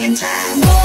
In time.